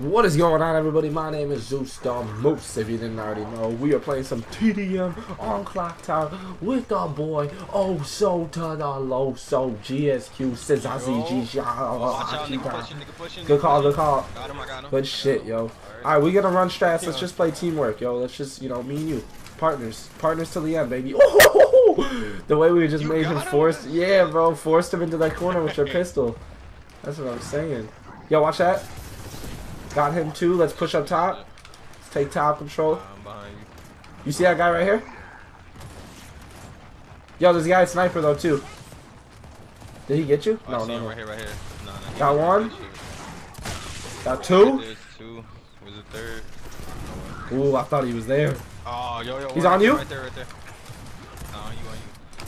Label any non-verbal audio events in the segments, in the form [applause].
What is going on, everybody? My name is Zeus the Moose. If you didn't already know, we are playing some TDM on Clock Tower with our boy Oh So to Low So GSQ Syzygy Watch out, nigga pushing, nigga pushing. Good call, good call. Got him, I got him. Good shit, yo. Alright, we gonna run strats. Let's just play teamwork, yo. Let's just, you know, me and you. Partners. Partners till the end, baby. [laughs] Oh, the way we just made him forced. Yeah, bro. Forced him into that corner with your pistol. That's what I'm saying. Yo, watch that. Got him too. Let's push up top. Let's take top control. You. See that guy right here? Yo, there's a guy sniper though too. Did he get you? Oh, No, no, no. right here, right here. No, no, Got one? Got two? Two. Was it third? Ooh, I thought he was there. Oh, yo, yo. He's on you? Right there, right there. No, you, on you.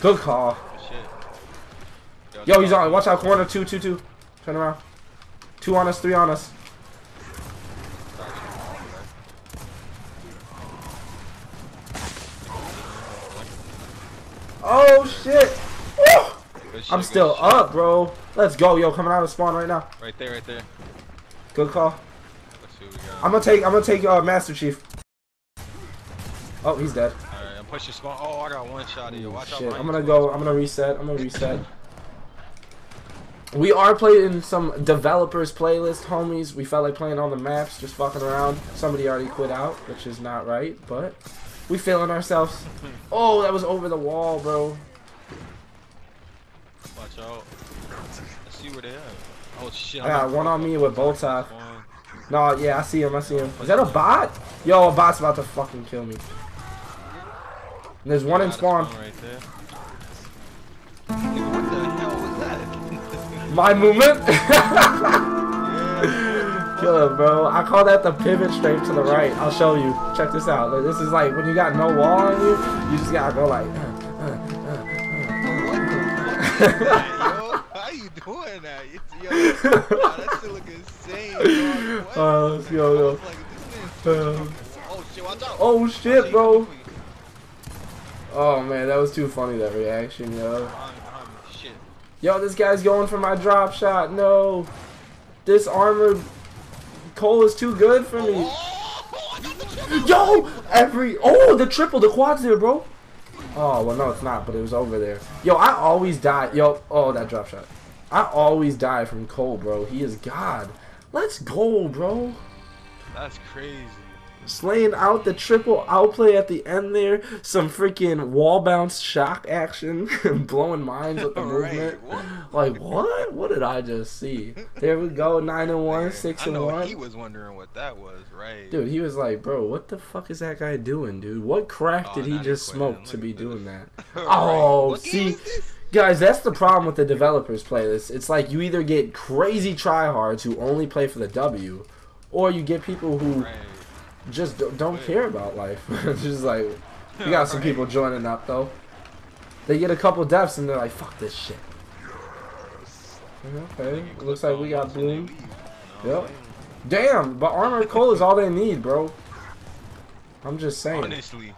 Good call. Oh, shit. Yo, he's on. Watch out, corner two, two, two. Turn around. Two on us, three on us. Oh shit! Woo! Good shit, I'm still shit. up, bro. Let's go, yo. Coming out of spawn right now. Right there, right there. Good call. Let's see what we got. I'm gonna take. I'm gonna take uh, Master Chief. Oh, he's dead. Alright, I'm pushing spawn. Oh, I got one shot at you. Watch out. Shit, behind I'm gonna go. I'm gonna reset. I'm gonna reset. We are playing some developers playlist, homies. We felt like playing on the maps, just fucking around. Somebody already quit out, which is not right, but we feeling ourselves. [laughs] Oh, that was over the wall, bro. Watch out. Let's see where they at. Oh, shit. I got one on me with bow tie. No, yeah, I see him. I see him. Is that a bot? Yo, a bot's about to fucking kill me. And there's one in spawn. Right there. What the hell was that? [laughs] My movement. [laughs] yeah. Kill him, bro. I call that the pivot straight to the right. I'll show you. Check this out. This is like when you got no wall on you, you just gotta go like. Yo, how you doing that? Yo, wow, that look insane. Uh, let's go, yo. Uh, oh shit, oh bro. Oh man, that was too funny that reaction, yo. Yo, this guy's going for my drop shot. No, this armored Cole is too good for me. Oh. Yo, every oh the triple, the quad's there, bro. Oh well, no, it's not, but it was over there. Yo, I always die. Yo, oh that drop shot. I always die from Cole, bro. He is God. Let's go, bro. That's crazy. Slaying out the triple outplay at the end there. Some freaking wall bounce shock action. [laughs] Blowing minds with the Right, movement. what? Like, what? What did I just see? There we go. 9 and 1, 6 I and know 1. he was wondering what that was, right? Dude, he was like, bro, what the fuck is that guy doing, dude? What crack Oh, did he just smoke to be doing that? [laughs] Right. Oh, What see, guys, that's the problem with the developers playlist. It's like you either get crazy tryhards who only play for the W, or you get people who Right. Just don't, care about life. [laughs] just like we got some people joining up though. They get a couple deaths and they're like, "Fuck this shit." Okay, looks like we got once and they Bloom. leave. No, Yep. Damn, but armor Cole is all they need, bro. I'm just saying. Honestly.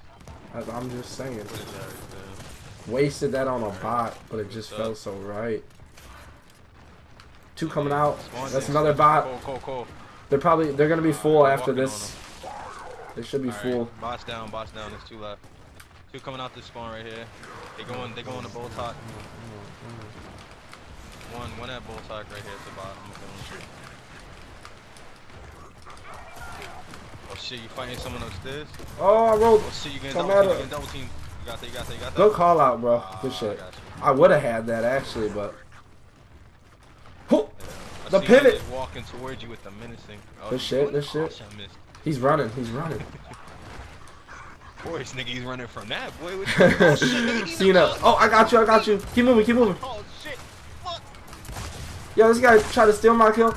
I'm just saying. What is that right Wasted that on a bot, but it just felt so right. Two coming out. That's another bot. They're probably they're gonna be full after this. They should be Alright, full. Boss down, boss down. There's two left. Two coming out this spawn right here. They going, they going to bull talk. One, one at bull talk right here at the bottom. Oh shit, you fighting someone upstairs? Oh, I rolled. Oh shit, you getting double team, you getting double team. You got that, you got that, you got that. Good call out, bro. Ah, Good shit. I. I would have had that actually, but. I The pivot. walking towards you with the menacing. Oh, Good shit, oh, good shit. Gosh, I missed. He's running. He's running. Boy, this nigga, he's running from that. Boy, what you [laughs] oh, shit, nigga, he's Cena. a- Oh, I got you. I got you. Keep moving. Keep moving. Oh shit. Fuck. Yo, this guy tried to steal my kill.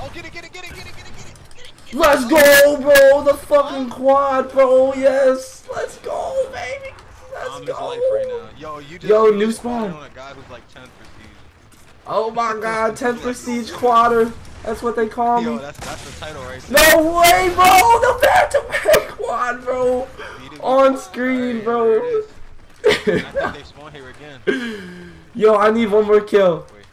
Oh, get it, get it, get it, get it, get it, get it. Get it, get it. Let's go, bro. The fucking quad, bro. Yes. Let's go, baby. Let's I'm go. life right now. Yo, you just Yo, new spawn. On a guy who's like Oh my god, 10 prestige quader. That's what they call Yo, me. that's that's the title right there. No way, bro. The back to back quad, bro. On screen, bro. I think they [laughs] spawn here again. Yo, I need one more kill. Wait.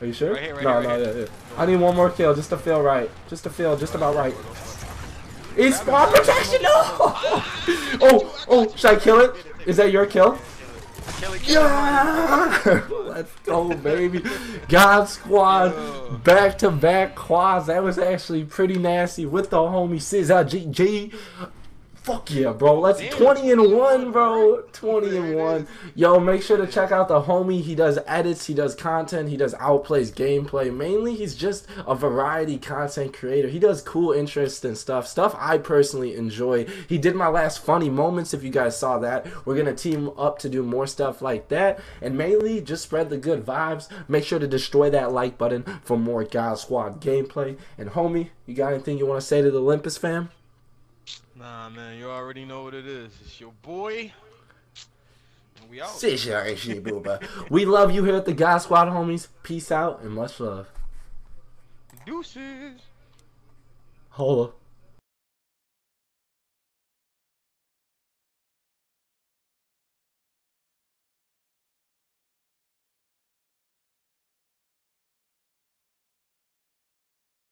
Are you sure? Right here, right no, here, no, yeah, yeah. I need one more kill just to feel right. Just to feel just about right. It's spawn protection! No! Ah! [laughs] Oh, oh, should I kill it? Is that your kill? Yeah! [laughs] Let's go, baby. God Squad, back to back quads. That was actually pretty nasty with the homie Syzygy. Fuck yeah, bro. Let's Damn. 20 and 1, bro. 20 and 1. Yo, make sure to check out the homie. He does edits, he does content, he does outplays gameplay. Mainly, he's just a variety content creator. He does cool, interesting stuff. Stuff I personally enjoy. He did my last funny moments, if you guys saw that. We're going to team up to do more stuff like that. And mainly, just spread the good vibes. Make sure to destroy that like button for more God Squad gameplay. And homie, you got anything you want to say to the Olympus fam? Nah, man, you already know what it is. It's your boy. We out. Sit your ain't shit, booba. We love you here at the God Squad, homies. Peace out and much love. Deuces. Holla.